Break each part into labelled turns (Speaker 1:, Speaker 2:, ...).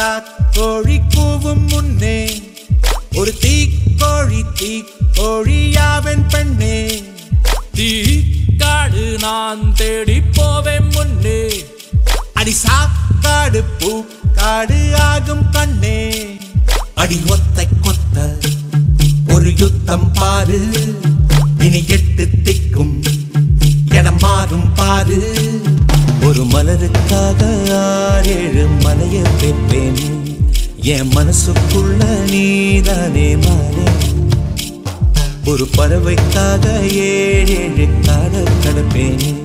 Speaker 1: கோழி கோழி கூவும் முன்னே ஒரு தீ கோழி தீ கோழியாவின் பெண்ணே.
Speaker 2: தீ காடு நான் தேடி போவேன் முன்னே.
Speaker 1: அடி சாக்காடு பூ காடு ஆகும் கண்ணே. அடி ஒத்தை கொத்த ஒரு யுத்தம் பாரு. இனி எட்டு திக்கும் என மாறும் பாரு. ஒரு மலருக்காக ஆறேழு மலைய பெற்றேன். என் மனசுக்குள்ள நீதானே மாறே. ஒரு பறவைக்காக ஏழேழு ஏழு காட கடப்பேன்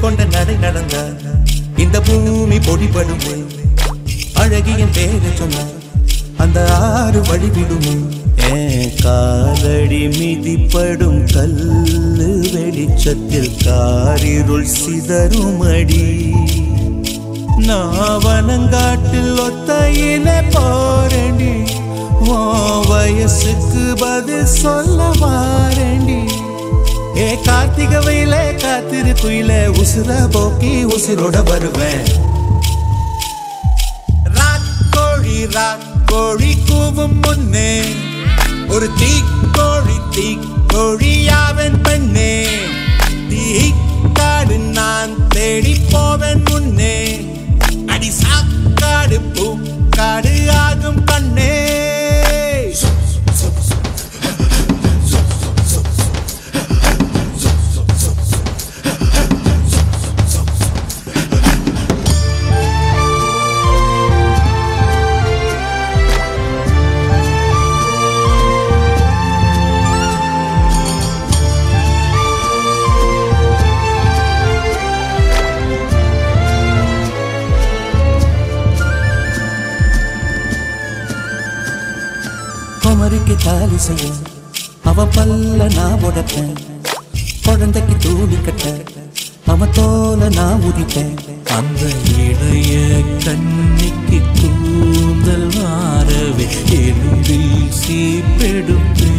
Speaker 1: கொண்ட நடை நடந்தார். இந்த பூமி பொடிபடுமே. அழகியின் பேரை சொன்னார். அந்த ஆறு வழிவிடுமே. ஏன் காலடி மிதிப்படும் கல்லு வெளிச்சத்தில் காரிருள் சிதறுமடி. நாவனங்காட்டில் ஒத்தையில போரண்டி ஓ வயசுக்கு பதில் சொல்லவா? ஏ கார்த்திக வெயில காத்திரு குயில உசுர போக்கி உசிரோட வருவேன். ராக்கோழி ராக்கோழி கூவும் முன்னே ஒரு தீக்கோழி தீக்கோழியாவன் பெண்ணே தீக்காடு நான் தேடி போவேன் முன்னே. யாருக்கு தாலி செய்ய அவ பல்ல நான் உடைப்பேன் குழந்தைக்கு தூளி கட்ட அவ தோல நான் உதிப்பேன்
Speaker 2: அந்த இடைய கண்ணிக்கு கூந்தல் மாறவே எலும்பில் சீப்பெடுப்பேன்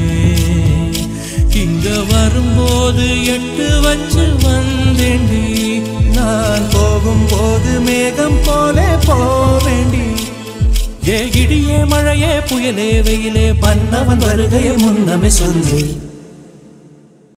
Speaker 2: இங்க வரும்போது எட்டு வச்சு வந்தேண்டி.
Speaker 1: நான் போகும்போது மேகம் போல போவேண்டி.
Speaker 2: ஏ இடியே மழையே புயலே வெயிலே
Speaker 1: பன்னவன் வருகையை முன்னமே சொல்லு.